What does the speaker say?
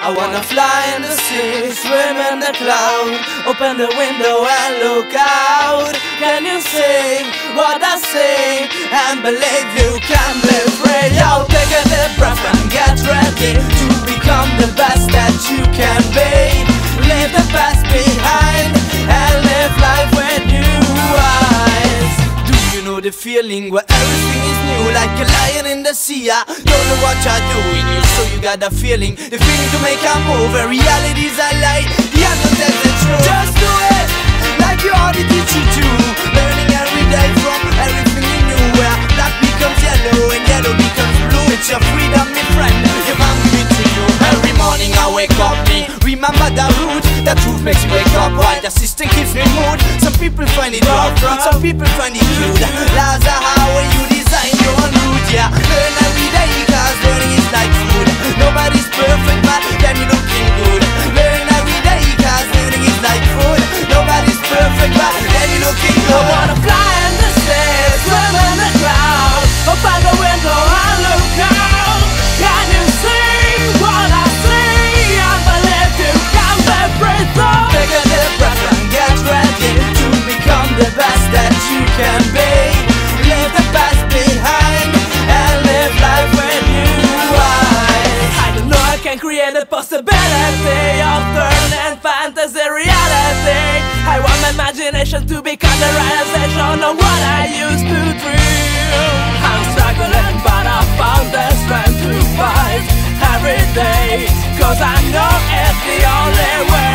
I wanna fly in the sea, swim in the cloud Open the window and look out. Can you see what I see? And believe you can live free. Yo, take a deep breath and get ready To become the best that you can be. Leave the past behind and live life the feeling where everything is new Like a lion in the sea. I don't know what you're doing you So you got the feeling. The feeling to make a move And reality's a lie. The unknown tells the truth. Just do it Like you makes you wake up While the system keeps me mood Some people find it rough. Some people find it cute. rude how are how you Can create the possibility of turn and fantasy reality. I want my imagination to become the realization of what I used to dream. I'm struggling but I found the strength to fight every day. Cause I know it's the only way.